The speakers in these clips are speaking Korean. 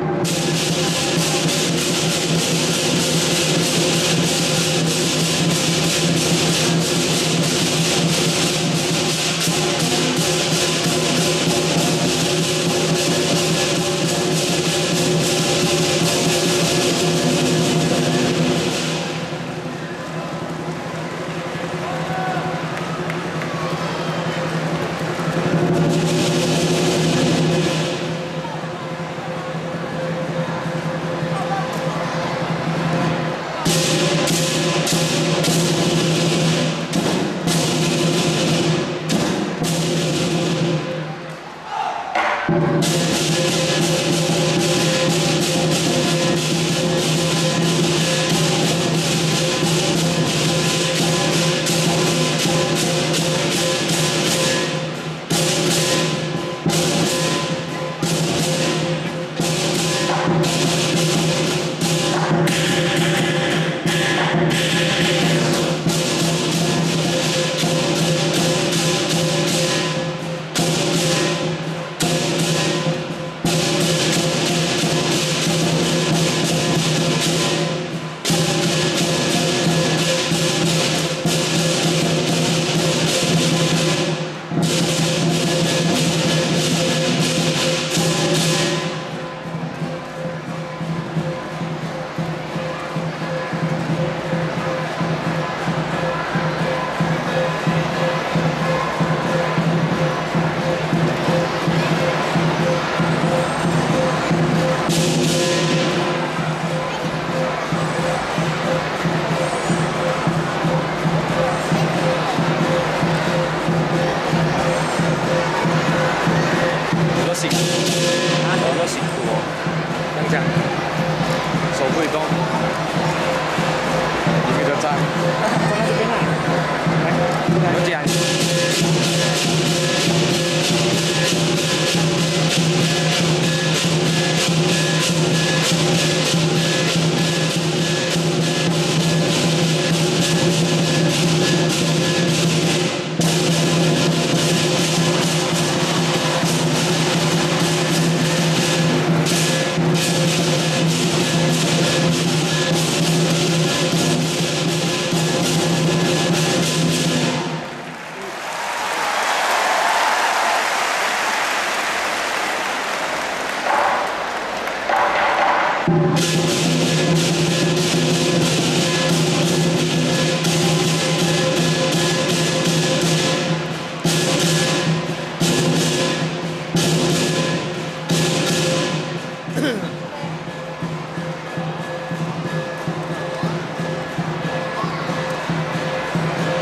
Thank you.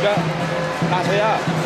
그러니까 나서야